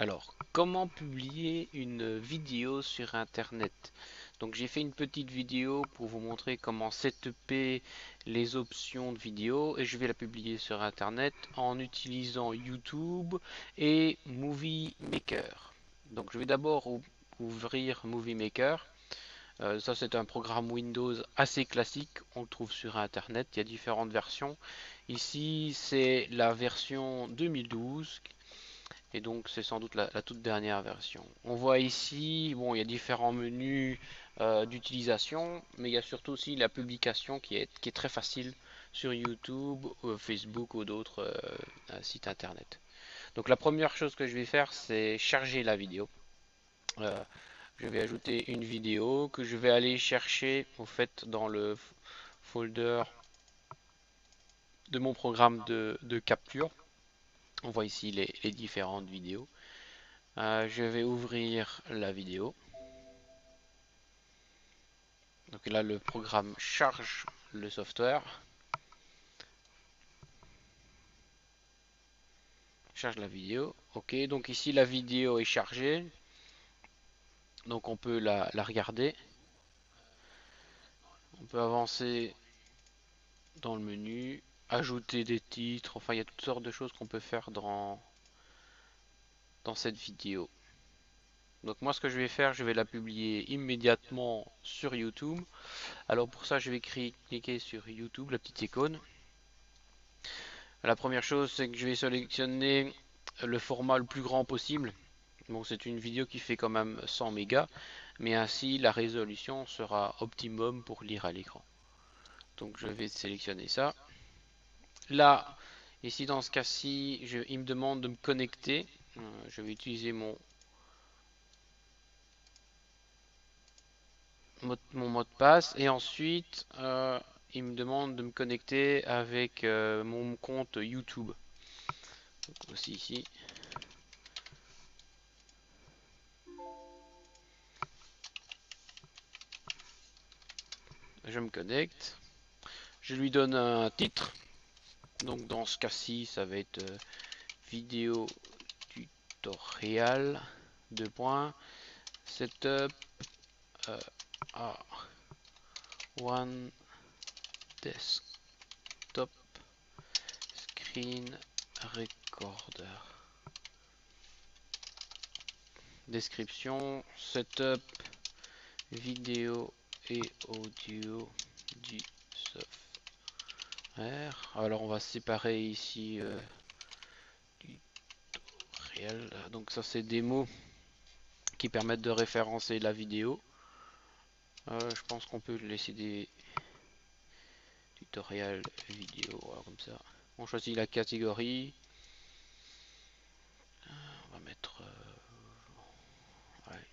Alors, comment publier une vidéo sur internet? Donc j'ai fait une petite vidéo pour vous montrer comment setuper les options de vidéo et je vais la publier sur internet en utilisant YouTube et Movie Maker. Donc je vais d'abord ouvrir Movie Maker. Euh, ça c'est un programme Windows assez classique, on le trouve sur internet, il y a différentes versions. Ici c'est la version 2012 et donc c'est sans doute la, toute dernière version. On voit ici, bon, il y a différents menus euh, d'utilisation, mais il y a surtout aussi la publication qui est, très facile sur YouTube, euh, Facebook ou d'autres euh, sites internet. Donc la première chose que je vais faire, c'est charger la vidéo. je vais ajouter une vidéo que je vais aller chercher au fait dans le folder de mon programme de capture. On voit ici les, différentes vidéos. Euh, je vais ouvrir la vidéo. Donc là, le programme charge le software. Charge la vidéo. Ok, donc ici la vidéo est chargée. Donc on peut la, la regarder. On peut avancer dans le menu ajouter des titres, enfin il y a toutes sortes de choses qu'on peut faire dans, cette vidéo. Donc moi ce que je vais faire, je vais la publier immédiatement sur YouTube. Alors pour ça je vais cliquer sur YouTube, la petite icône. La première chose c'est que je vais sélectionner le format le plus grand possible. Bon c'est une vidéo qui fait quand même 100 mégas, mais ainsi la résolution sera optimum pour lire à l'écran. Donc je vais sélectionner ça. Là, ici dans ce cas-ci, il me demande de me connecter. Euh, je vais utiliser mon, mot de passe. Et ensuite, euh, il me demande de me connecter avec euh, mon compte YouTube. aussi ici. Je me connecte. Je lui donne un titre. Donc dans ce cas-ci, ça va être euh, vidéo tutoriel, deux points, setup euh, à one desktop screen recorder. Description, setup, vidéo et audio du soft alors on va séparer ici euh, du réel. Donc ça c'est des mots qui permettent de référencer la vidéo. Euh, je pense qu'on peut laisser des tutoriels vidéo comme ça. On choisit la catégorie. Euh, on va mettre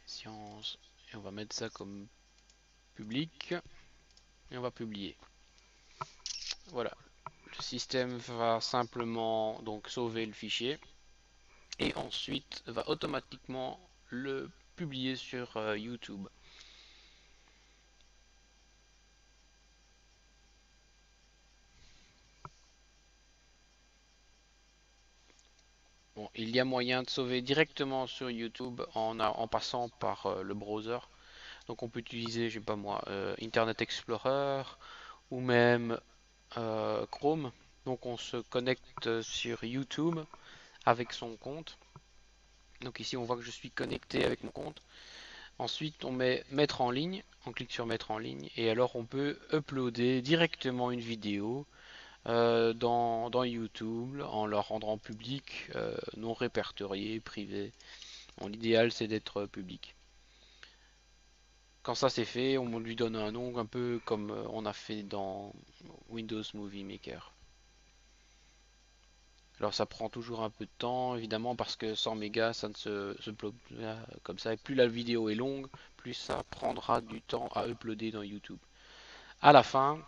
science et on va mettre ça comme public et on va publier. Voilà. Le système va simplement donc sauver le fichier et ensuite va automatiquement le publier sur euh, YouTube. Bon, il y a moyen de sauver directement sur YouTube en, en passant par euh, le browser. Donc on peut utiliser, je sais pas moi, euh, Internet Explorer ou même euh, Chrome. Donc on se connecte sur YouTube avec son compte. Donc ici on voit que je suis connecté avec mon compte. Ensuite on met mettre en ligne, on clique sur mettre en ligne et alors on peut uploader directement une vidéo euh, dans, YouTube en la rendant public, euh, non répertorié, privé. L'idéal c'est d'être public. Quand ça c'est fait, on lui donne un nom un peu comme euh, on a fait dans Windows Movie Maker. Alors ça prend toujours un peu de temps évidemment parce que 100 mégas ça ne se, se comme ça et plus la vidéo est longue plus ça prendra du temps à uploader dans YouTube. À la fin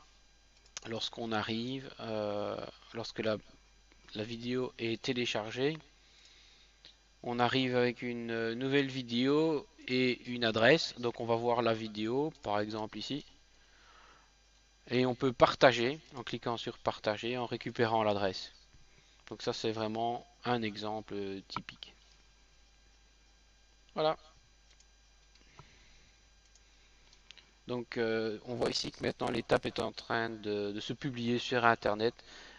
lorsqu'on arrive euh, lorsque la, vidéo est téléchargée on arrive avec une euh, nouvelle vidéo et une adresse. Donc on va voir la vidéo, par exemple ici. Et on peut partager en cliquant sur partager, en récupérant l'adresse. Donc ça c'est vraiment un exemple typique. Voilà. Donc euh, on voit ici que maintenant l'étape est en train de, se publier sur internet.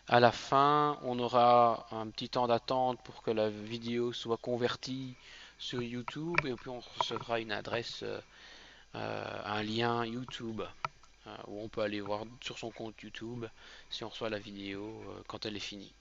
À la fin, on aura un petit temps d'attente pour que la vidéo soit convertie sur YouTube et puis on recevra une adresse, euh, euh, un lien YouTube où on peut aller voir sur son compte YouTube si on reçoit la vidéo quand elle est finie.